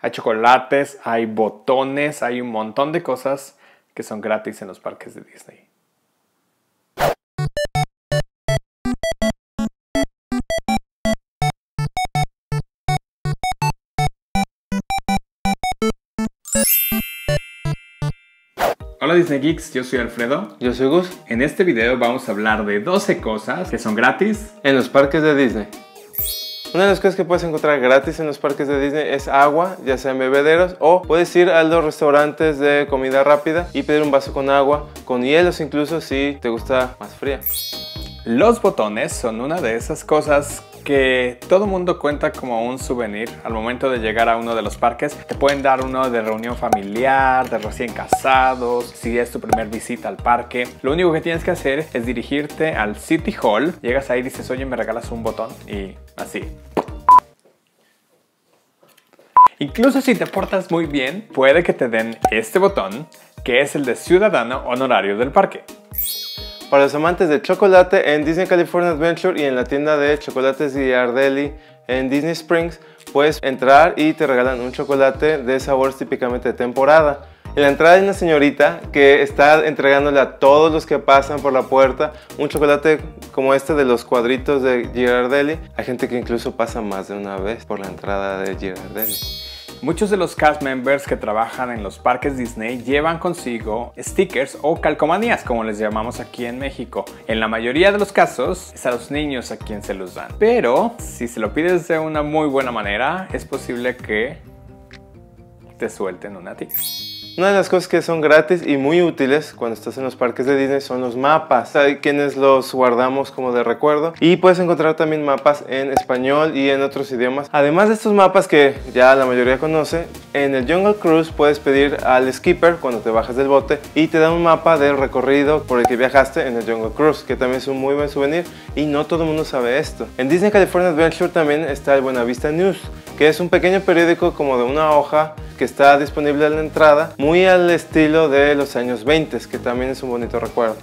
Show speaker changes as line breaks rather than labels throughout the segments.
Hay chocolates, hay botones, hay un montón de cosas que son gratis en los parques de Disney. Hola Disney Geeks, yo soy Alfredo.
Yo soy Gus.
En este video vamos a hablar de 12 cosas que son gratis
En los parques de Disney. Una de las cosas que puedes encontrar gratis en los parques de Disney es agua, ya sea en bebederos o puedes ir a los restaurantes de comida rápida y pedir un vaso con agua, con hielos incluso si te gusta más fría.
Los botones son una de esas cosas que todo mundo cuenta como un souvenir al momento de llegar a uno de los parques. Te pueden dar uno de reunión familiar, de recién casados, si es tu primer visita al parque. Lo único que tienes que hacer es dirigirte al City Hall. Llegas ahí y dices, oye, me regalas un botón y así. Incluso si te portas muy bien, puede que te den este botón, que es el de ciudadano honorario del parque.
Para los amantes de chocolate, en Disney California Adventure y en la tienda de chocolates Ghirardelli en Disney Springs, puedes entrar y te regalan un chocolate de sabores típicamente de temporada. En la entrada hay una señorita que está entregándole a todos los que pasan por la puerta un chocolate como este de los cuadritos de Girardelli. Hay gente que incluso pasa más de una vez por la entrada de Girardelli.
Muchos de los cast members que trabajan en los parques Disney llevan consigo stickers o calcomanías, como les llamamos aquí en México. En la mayoría de los casos es a los niños a quien se los dan. Pero si se lo pides de una muy buena manera, es posible que te suelten una tic.
Una de las cosas que son gratis y muy útiles cuando estás en los parques de Disney son los mapas. Hay quienes los guardamos como de recuerdo y puedes encontrar también mapas en español y en otros idiomas. Además de estos mapas que ya la mayoría conoce, en el Jungle Cruise puedes pedir al skipper cuando te bajas del bote y te da un mapa del recorrido por el que viajaste en el Jungle Cruise, que también es un muy buen souvenir y no todo el mundo sabe esto. En Disney California Adventure también está el Buena Vista News, que es un pequeño periódico como de una hoja que está disponible en la entrada, muy al estilo de los años 20, que también es un bonito recuerdo.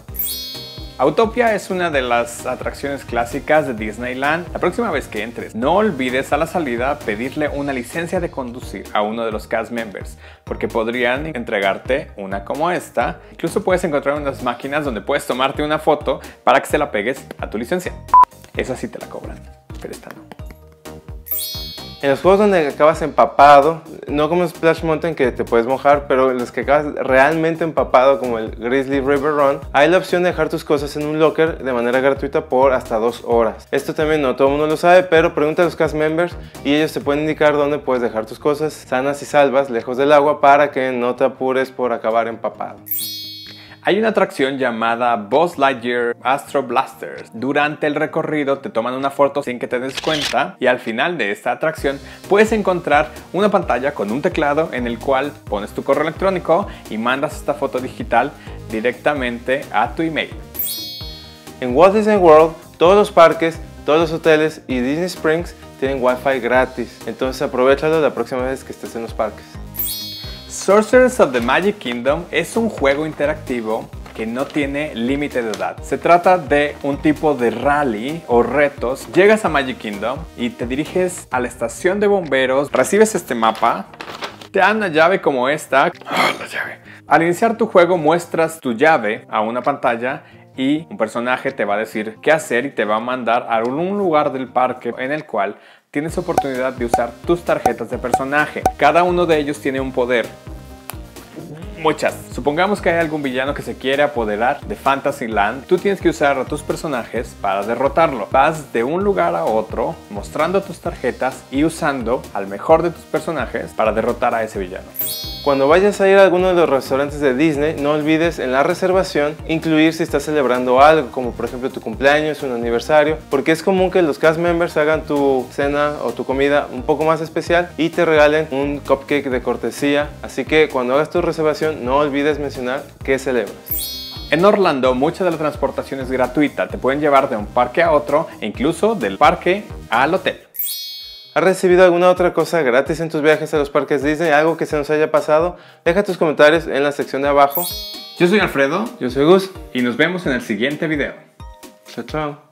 Autopia es una de las atracciones clásicas de Disneyland. La próxima vez que entres, no olvides a la salida pedirle una licencia de conducir a uno de los cast members, porque podrían entregarte una como esta. Incluso puedes encontrar unas máquinas donde puedes tomarte una foto para que se la pegues a tu licencia. Esa sí te la cobran, pero esta no.
En los juegos donde acabas empapado, no como Splash Mountain que te puedes mojar, pero los que acabas realmente empapado como el Grizzly River Run, hay la opción de dejar tus cosas en un locker de manera gratuita por hasta dos horas. Esto también no todo el mundo lo sabe, pero pregunta a los cast members y ellos te pueden indicar dónde puedes dejar tus cosas sanas y salvas lejos del agua para que no te apures por acabar empapado.
Hay una atracción llamada Buzz Lightyear Astro Blasters. Durante el recorrido te toman una foto sin que te des cuenta y al final de esta atracción puedes encontrar una pantalla con un teclado en el cual pones tu correo electrónico y mandas esta foto digital directamente a tu email.
En Walt Disney World, todos los parques, todos los hoteles y Disney Springs tienen Wi-Fi gratis, entonces aprovechalo la próxima vez que estés en los parques.
Sorcerers of the Magic Kingdom es un juego interactivo que no tiene límite de edad. Se trata de un tipo de rally o retos. Llegas a Magic Kingdom y te diriges a la estación de bomberos, recibes este mapa, te dan una llave como esta. Ah, la llave. Al iniciar tu juego muestras tu llave a una pantalla y un personaje te va a decir qué hacer y te va a mandar a un lugar del parque en el cual tienes oportunidad de usar tus tarjetas de personaje. Cada uno de ellos tiene un poder. Muchas. Supongamos que hay algún villano que se quiere apoderar de Fantasyland. Tú tienes que usar a tus personajes para derrotarlo. Vas de un lugar a otro mostrando tus tarjetas y usando al mejor de tus personajes para derrotar a ese villano.
Cuando vayas a ir a alguno de los restaurantes de Disney, no olvides en la reservación incluir si estás celebrando algo, como por ejemplo tu cumpleaños, un aniversario, porque es común que los cast members hagan tu cena o tu comida un poco más especial y te regalen un cupcake de cortesía. Así que cuando hagas tu reservación, no olvides mencionar qué celebras.
En Orlando, mucha de la transportación es gratuita. Te pueden llevar de un parque a otro e incluso del parque al hotel.
¿Has recibido alguna otra cosa gratis en tus viajes a los parques Disney? ¿Algo que se nos haya pasado? Deja tus comentarios en la sección de abajo.
Yo soy Alfredo.
Yo soy Gus.
Y nos vemos en el siguiente video.
Chao, chao.